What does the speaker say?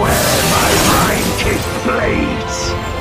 where my mind is blades.